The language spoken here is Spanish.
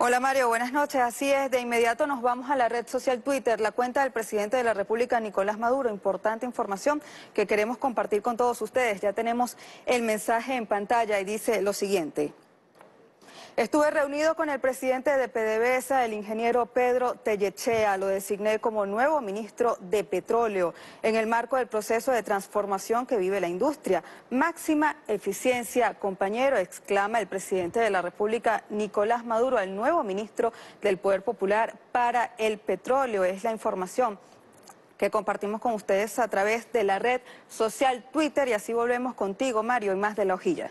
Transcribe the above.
Hola Mario, buenas noches. Así es, de inmediato nos vamos a la red social Twitter, la cuenta del presidente de la República, Nicolás Maduro. Importante información que queremos compartir con todos ustedes. Ya tenemos el mensaje en pantalla y dice lo siguiente. Estuve reunido con el presidente de PDVSA, el ingeniero Pedro Tellechea. Lo designé como nuevo ministro de Petróleo en el marco del proceso de transformación que vive la industria. Máxima eficiencia, compañero, exclama el presidente de la República, Nicolás Maduro, el nuevo ministro del Poder Popular para el Petróleo. Es la información que compartimos con ustedes a través de la red social Twitter y así volvemos contigo, Mario, y más de la hojilla.